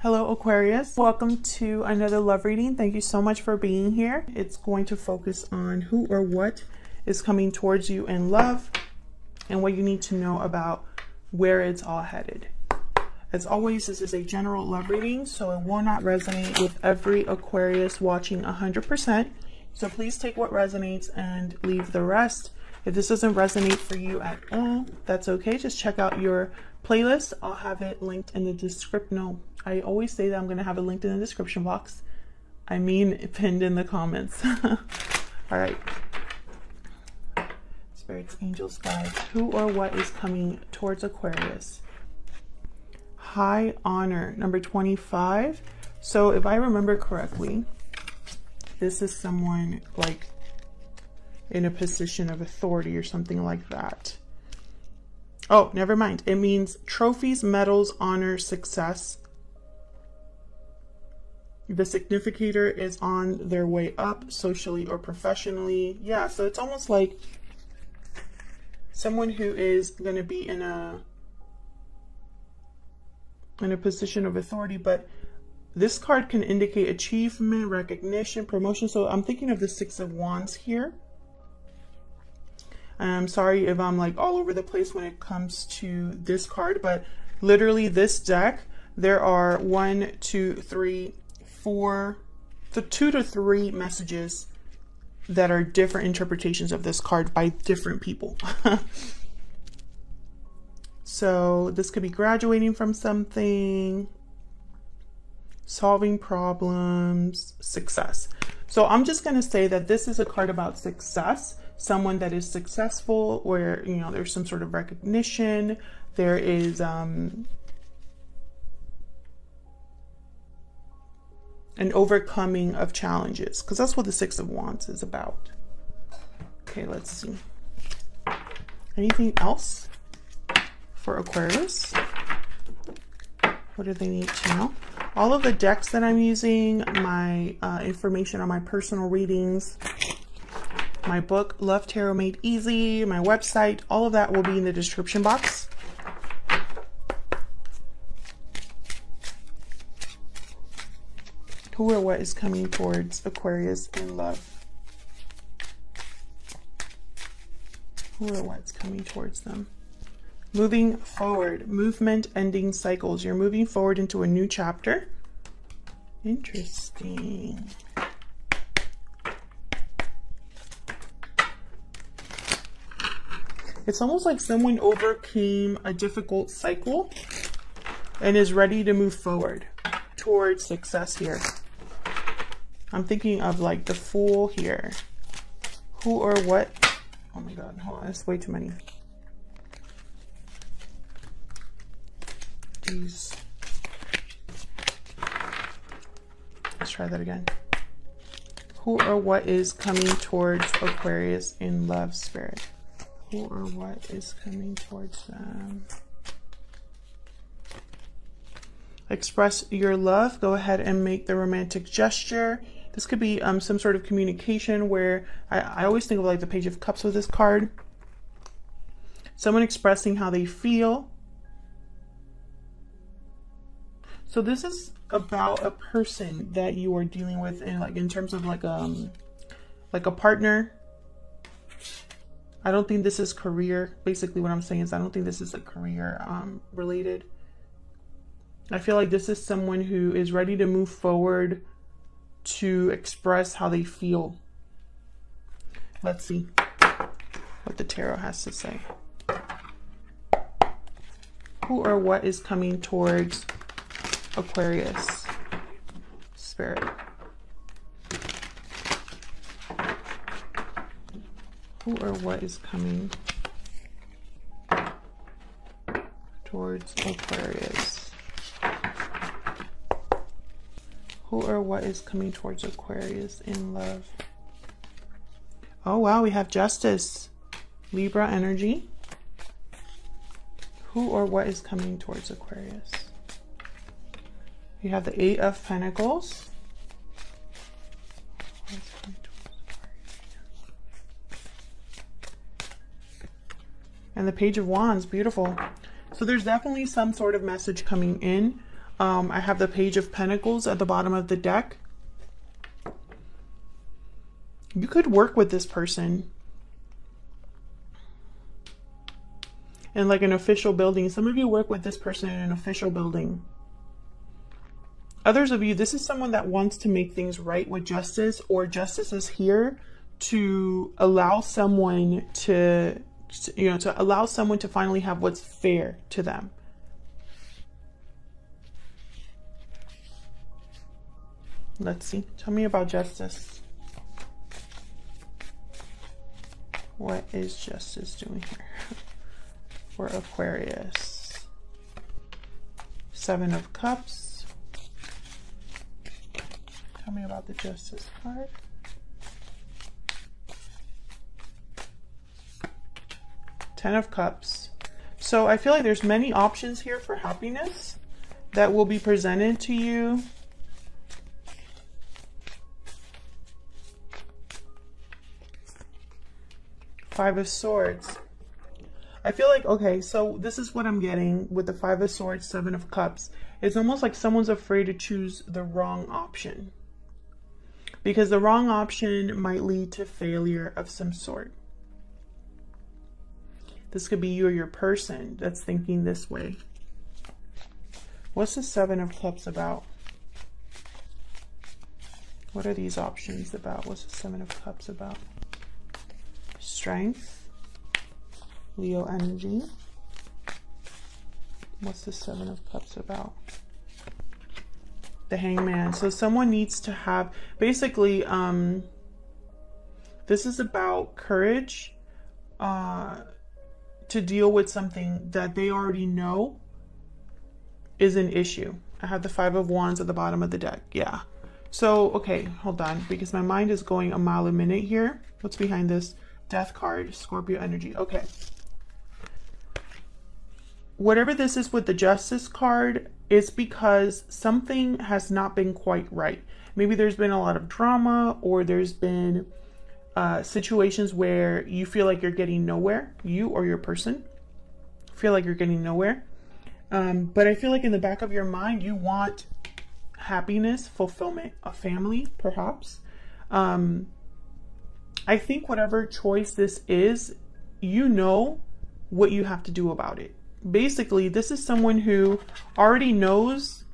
Hello, Aquarius. Welcome to another love reading. Thank you so much for being here. It's going to focus on who or what is coming towards you in love and what you need to know about where it's all headed. As always, this is a general love reading, so it will not resonate with every Aquarius watching 100%. So please take what resonates and leave the rest. If this doesn't resonate for you at all, that's okay. Just check out your playlist. I'll have it linked in the description. No, I always say that I'm going to have it linked in the description box. I mean pinned in the comments. all right. Spirits, angels, guides. Who or what is coming towards Aquarius? High honor, number 25. So if I remember correctly, this is someone like in a position of authority or something like that. Oh, never mind. It means trophies, medals, honor, success. The significator is on their way up socially or professionally. Yeah, so it's almost like someone who is going to be in a in a position of authority, but this card can indicate achievement, recognition, promotion. So I'm thinking of the Six of Wands here. I'm sorry if I'm like all over the place when it comes to this card, but literally this deck, there are one, two, three, four, the two to three messages that are different interpretations of this card by different people. so this could be graduating from something, solving problems, success. So I'm just going to say that this is a card about success someone that is successful where you know there's some sort of recognition there is um, an overcoming of challenges because that's what the six of wands is about. Okay let's see. Anything else for aquarius? What do they need to know? All of the decks that i'm using my uh, information on my personal readings my book, Love Tarot Made Easy, my website, all of that will be in the description box. Who or what is coming towards Aquarius in love? Who or what's coming towards them? Moving forward, movement ending cycles. You're moving forward into a new chapter. Interesting. It's almost like someone overcame a difficult cycle and is ready to move forward towards success here. I'm thinking of like the fool here. Who or what? Oh my god, hold on, that's way too many. Jeez. Let's try that again. Who or what is coming towards Aquarius in love spirit? Who or what is coming towards them. Express your love. Go ahead and make the romantic gesture. This could be um, some sort of communication where I, I always think of like the Page of Cups with this card. Someone expressing how they feel. So this is about a person that you are dealing with in like in terms of like um like a partner I don't think this is career. Basically, what I'm saying is I don't think this is a career um, related. I feel like this is someone who is ready to move forward to express how they feel. Let's see what the tarot has to say. Who or what is coming towards Aquarius spirit? Who or what is coming towards Aquarius? Who or what is coming towards Aquarius in love? Oh, wow, we have Justice. Libra energy. Who or what is coming towards Aquarius? We have the Eight of Pentacles. And the Page of Wands, beautiful. So there's definitely some sort of message coming in. Um, I have the Page of Pentacles at the bottom of the deck. You could work with this person in like an official building. Some of you work with this person in an official building. Others of you, this is someone that wants to make things right with justice, or justice is here to allow someone to, you know, to allow someone to finally have what's fair to them. Let's see. Tell me about justice. What is justice doing here? For Aquarius. Seven of Cups. Tell me about the justice card. Ten of Cups. So I feel like there's many options here for happiness that will be presented to you Five of Swords. I feel like, okay, so this is what I'm getting with the Five of Swords, Seven of Cups. It's almost like someone's afraid to choose the wrong option. Because the wrong option might lead to failure of some sort. This could be you or your person that's thinking this way. What's the Seven of Cups about? What are these options about? What's the Seven of Cups about? strength, Leo energy. What's the Seven of Cups about? The Hanged Man. So someone needs to have, basically, um, this is about courage uh, to deal with something that they already know is an issue. I have the Five of Wands at the bottom of the deck. Yeah. So, okay, hold on, because my mind is going a mile a minute here. What's behind this? Death card, Scorpio energy. Okay. Whatever this is with the Justice card, it's because something has not been quite right. Maybe there's been a lot of drama or there's been uh, situations where you feel like you're getting nowhere, you or your person feel like you're getting nowhere. Um, but I feel like in the back of your mind, you want happiness, fulfillment, a family, perhaps. Um, I think whatever choice this is, you know what you have to do about it. Basically, this is someone who already knows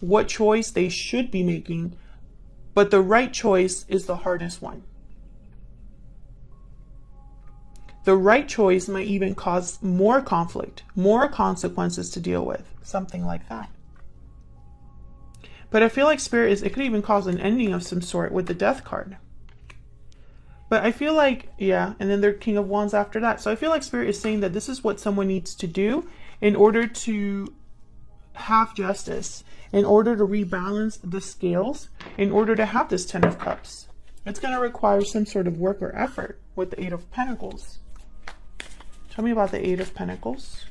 what choice they should be making, but the right choice is the hardest one. The right choice might even cause more conflict, more consequences to deal with, something like that. But I feel like Spirit is, it could even cause an ending of some sort with the Death card. But I feel like, yeah, and then they're King of Wands after that. So I feel like Spirit is saying that this is what someone needs to do in order to have justice, in order to rebalance the scales, in order to have this Ten of Cups. It's going to require some sort of work or effort with the Eight of Pentacles. Tell me about the Eight of Pentacles.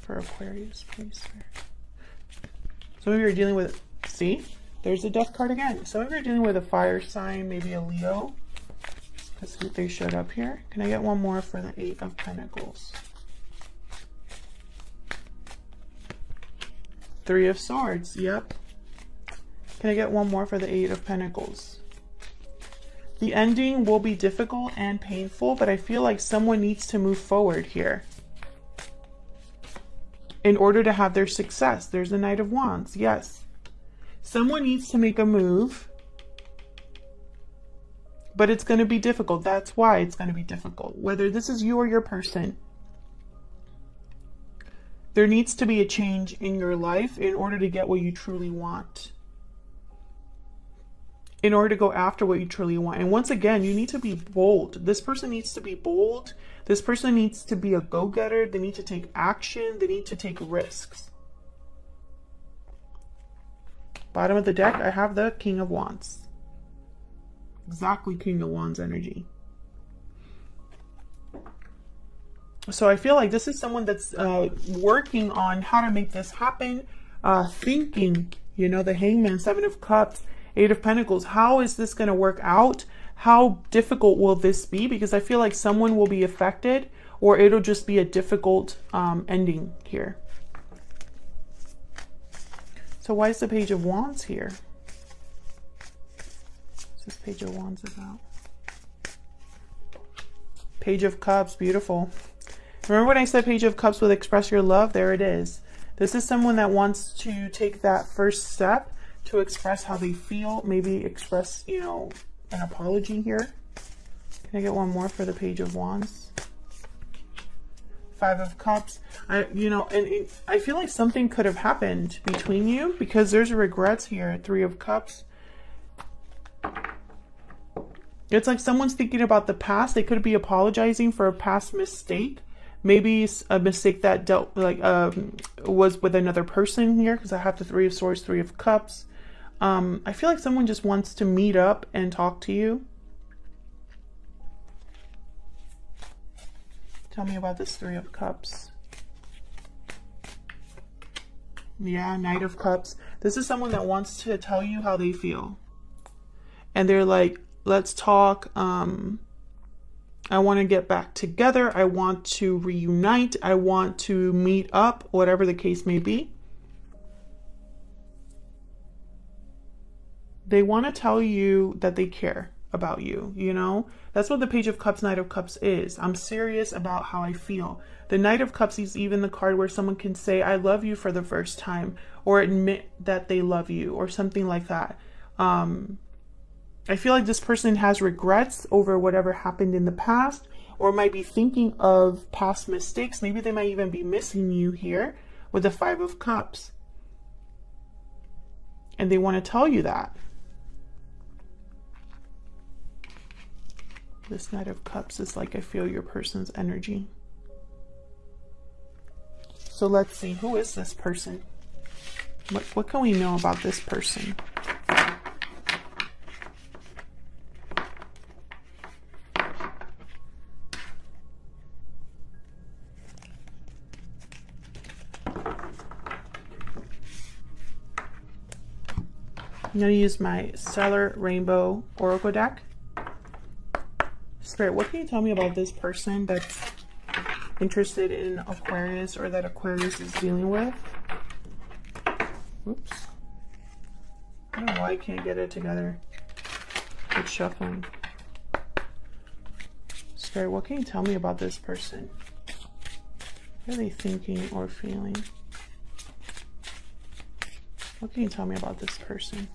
For Aquarius, please. Some of you are dealing with, see? There's a death card again. So if you're dealing with a fire sign, maybe a Leo, because they showed up here. Can I get one more for the Eight of Pentacles? Three of Swords, yep. Can I get one more for the Eight of Pentacles? The ending will be difficult and painful, but I feel like someone needs to move forward here in order to have their success. There's the Knight of Wands, yes. Someone needs to make a move, but it's going to be difficult. That's why it's going to be difficult. Whether this is you or your person, there needs to be a change in your life in order to get what you truly want. In order to go after what you truly want. And once again, you need to be bold. This person needs to be bold. This person needs to be a go getter. They need to take action. They need to take risks. Bottom of the deck, I have the King of Wands. Exactly King of Wands energy. So I feel like this is someone that's uh, working on how to make this happen, uh, thinking, you know, the Hanged Man, Seven of Cups, Eight of Pentacles. How is this going to work out? How difficult will this be? Because I feel like someone will be affected or it'll just be a difficult um, ending here. So why is the Page of Wands here? What's this Page of Wands about? Page of Cups, beautiful. Remember when I said Page of Cups would express your love? There it is. This is someone that wants to take that first step to express how they feel. Maybe express, you know, an apology here. Can I get one more for the Page of Wands? Five of Cups. I, you know, and it, I feel like something could have happened between you because there's regrets here. Three of Cups. It's like someone's thinking about the past. They could be apologizing for a past mistake. Maybe a mistake that dealt like um, was with another person here because I have the Three of Swords, Three of Cups. Um, I feel like someone just wants to meet up and talk to you. Tell me about this Three of Cups. Yeah, Knight of Cups. This is someone that wants to tell you how they feel. And they're like, let's talk. Um, I want to get back together. I want to reunite. I want to meet up, whatever the case may be. They want to tell you that they care about you, you know? That's what the Page of Cups, Knight of Cups is. I'm serious about how I feel. The Knight of Cups is even the card where someone can say, I love you for the first time, or admit that they love you, or something like that. Um, I feel like this person has regrets over whatever happened in the past, or might be thinking of past mistakes. Maybe they might even be missing you here with the Five of Cups. And they want to tell you that. This Knight of Cups is like I feel your person's energy. So let's see, who is this person? What, what can we know about this person? I'm going to use my Stellar Rainbow Oracle deck. Spirit, what can you tell me about this person that's interested in Aquarius or that Aquarius is dealing with? Oops. I don't know why I can't get it together. It's shuffling. Spirit, what can you tell me about this person? What are they thinking or feeling? What can you tell me about this person?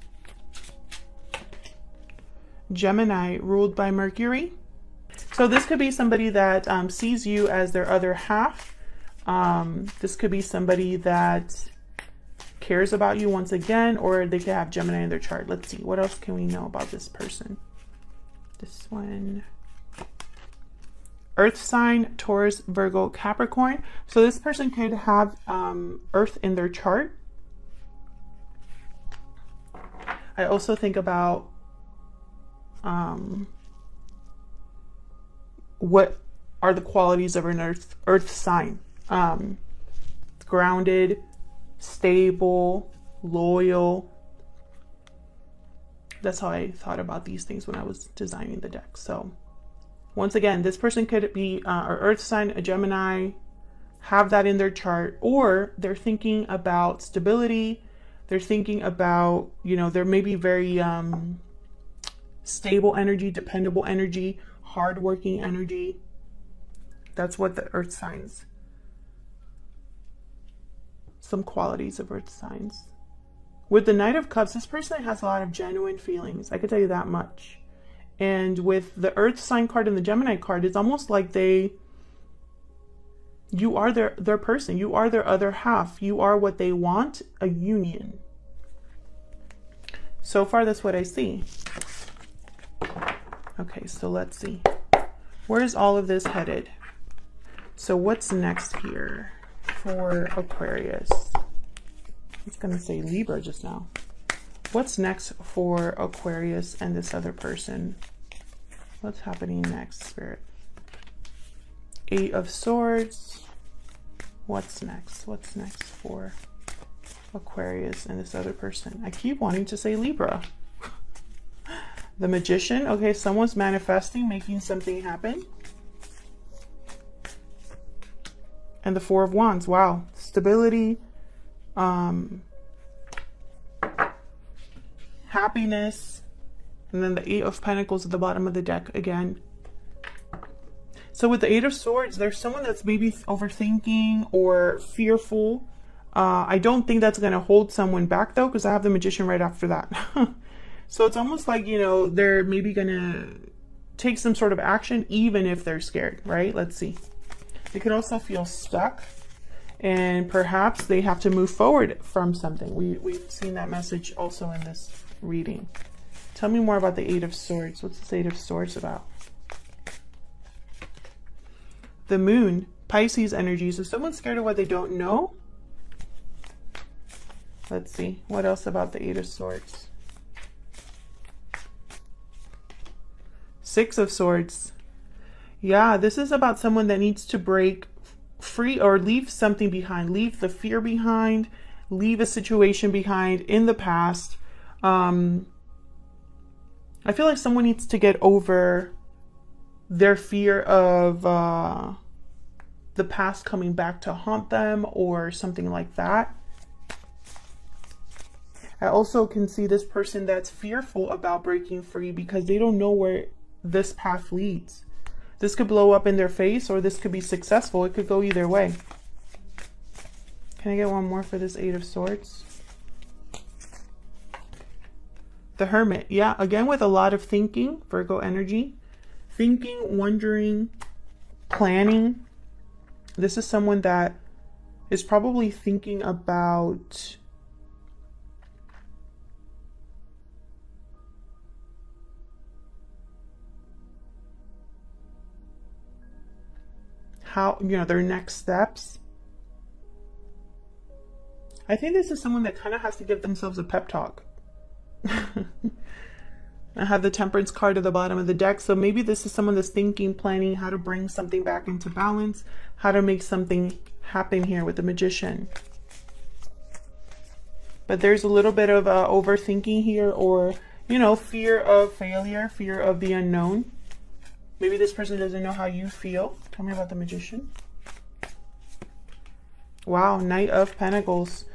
Gemini ruled by Mercury. So this could be somebody that um, sees you as their other half. Um, this could be somebody that cares about you once again, or they could have Gemini in their chart. Let's see, what else can we know about this person? This one. Earth sign, Taurus, Virgo, Capricorn. So this person could have um, Earth in their chart. I also think about um, what are the qualities of an earth, earth sign. Um, grounded, stable, loyal. That's how I thought about these things when I was designing the deck. So once again, this person could be uh, an earth sign, a Gemini, have that in their chart, or they're thinking about stability. They're thinking about, you know, they're maybe very um, stable energy, dependable energy, hardworking energy. That's what the earth signs. Some qualities of earth signs. With the Knight of Cups, this person has a lot of genuine feelings. I could tell you that much. And with the Earth sign card and the Gemini card, it's almost like they you are their their person. You are their other half. You are what they want, a union. So far that's what I see. Okay, so let's see. Where's all of this headed? So what's next here for Aquarius? It's going to say Libra just now. What's next for Aquarius and this other person? What's happening next, Spirit? Eight of Swords. What's next? What's next for Aquarius and this other person? I keep wanting to say Libra. The Magician. Okay, someone's manifesting, making something happen. and the Four of Wands. Wow. Stability, um, happiness, and then the Eight of Pentacles at the bottom of the deck again. So with the Eight of Swords, there's someone that's maybe overthinking or fearful. Uh, I don't think that's going to hold someone back though, because I have the Magician right after that. so it's almost like, you know, they're maybe going to take some sort of action, even if they're scared, right? Let's see. They could also feel stuck and perhaps they have to move forward from something. We, we've seen that message also in this reading. Tell me more about the Eight of Swords. What's the Eight of Swords about? The Moon, Pisces energy. So someone's scared of what they don't know. Let's see. What else about the Eight of Swords? Six of Swords. Yeah, this is about someone that needs to break free or leave something behind, leave the fear behind, leave a situation behind in the past. Um, I feel like someone needs to get over their fear of uh, the past coming back to haunt them or something like that. I also can see this person that's fearful about breaking free because they don't know where this path leads. This could blow up in their face or this could be successful. It could go either way. Can I get one more for this Eight of Swords? The Hermit. Yeah, again with a lot of thinking, Virgo energy. Thinking, wondering, planning. This is someone that is probably thinking about how, you know, their next steps. I think this is someone that kind of has to give themselves a pep talk. I have the temperance card at the bottom of the deck. So maybe this is someone that's thinking, planning how to bring something back into balance, how to make something happen here with the magician. But there's a little bit of uh, overthinking here or, you know, fear of failure, fear of the unknown. Maybe this person doesn't know how you feel. Tell me about the magician. Wow, Knight of Pentacles.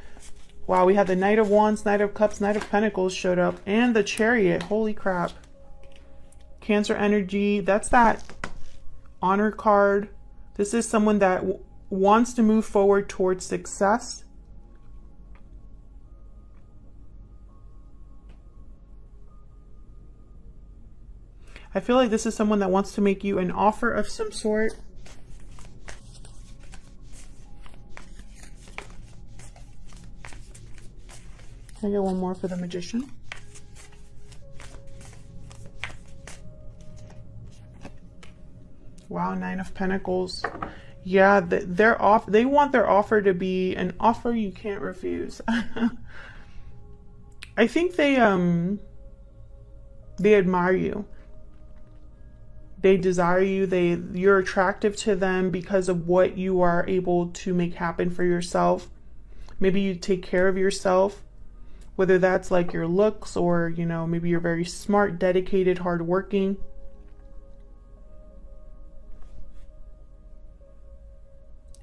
Wow, we had the Knight of Wands, Knight of Cups, Knight of Pentacles showed up. And the Chariot. Holy crap. Cancer energy. That's that honor card. This is someone that wants to move forward towards success. I feel like this is someone that wants to make you an offer of some sort. I got one more for the magician? Wow, Nine of Pentacles. Yeah, they're off. They want their offer to be an offer you can't refuse. I think they um they admire you they desire you they you're attractive to them because of what you are able to make happen for yourself. Maybe you take care of yourself whether that's like your looks or you know maybe you're very smart dedicated hardworking.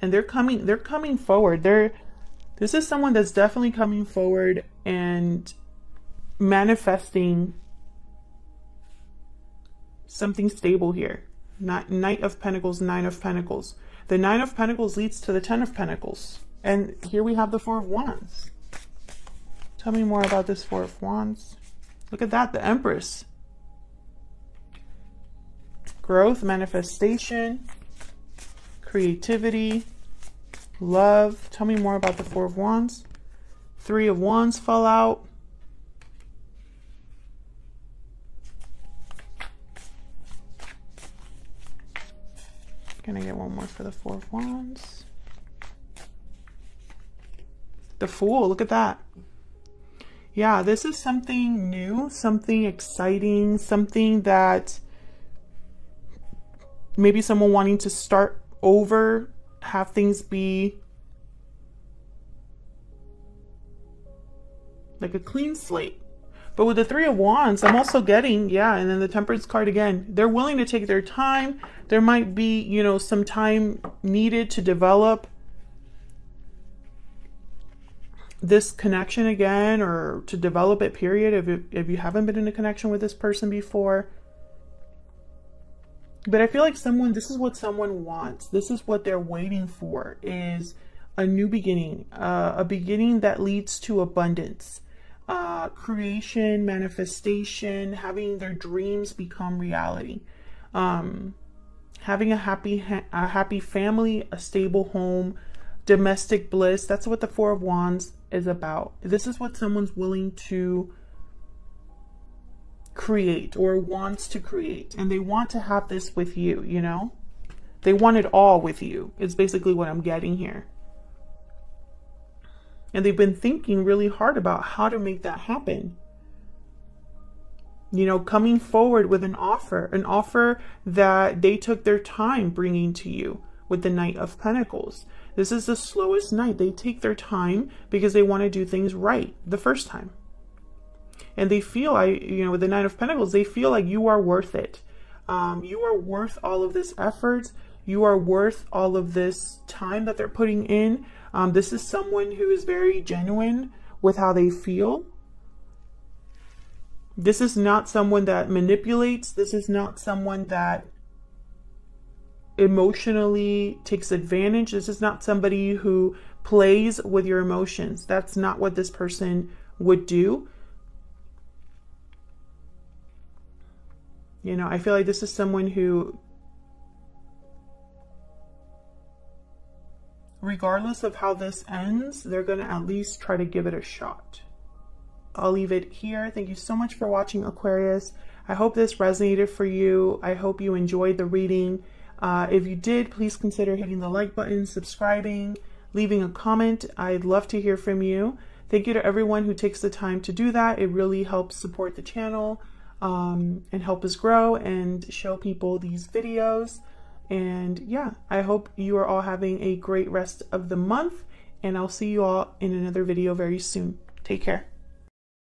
And they're coming they're coming forward. They're this is someone that's definitely coming forward and manifesting something stable here. Knight of Pentacles, Nine of Pentacles. The Nine of Pentacles leads to the Ten of Pentacles. And here we have the Four of Wands. Tell me more about this Four of Wands. Look at that, the Empress. Growth, manifestation, creativity, love. Tell me more about the Four of Wands. Three of Wands fall out. I get one more for the Four of Wands? The Fool, look at that. Yeah, this is something new, something exciting, something that maybe someone wanting to start over, have things be like a clean slate. But with the Three of Wands, I'm also getting, yeah, and then the Temperance card again. They're willing to take their time. There might be, you know, some time needed to develop this connection again or to develop it period if, if you haven't been in a connection with this person before. But i feel like someone this is what someone wants. This is what they're waiting for is a new beginning uh, a beginning that leads to abundance uh, creation manifestation having their dreams become reality. Um, having a happy a happy family a stable home domestic bliss that's what the four of wands is about. This is what someone's willing to create or wants to create. And they want to have this with you, you know? They want it all with you, It's basically what I'm getting here. And they've been thinking really hard about how to make that happen. You know, coming forward with an offer, an offer that they took their time bringing to you with the Knight of Pentacles. This is the slowest knight. They take their time because they want to do things right the first time. And they feel, I, you know, with the Nine of Pentacles, they feel like you are worth it. Um, you are worth all of this effort. You are worth all of this time that they're putting in. Um, this is someone who is very genuine with how they feel. This is not someone that manipulates. This is not someone that emotionally takes advantage. This is not somebody who plays with your emotions. That's not what this person would do. You know, I feel like this is someone who, regardless of how this ends, they're going to at least try to give it a shot. I'll leave it here. Thank you so much for watching, Aquarius. I hope this resonated for you. I hope you enjoyed the reading. Uh, if you did, please consider hitting the like button, subscribing, leaving a comment. I'd love to hear from you. Thank you to everyone who takes the time to do that. It really helps support the channel um, and help us grow and show people these videos. And yeah, I hope you are all having a great rest of the month and I'll see you all in another video very soon. Take care.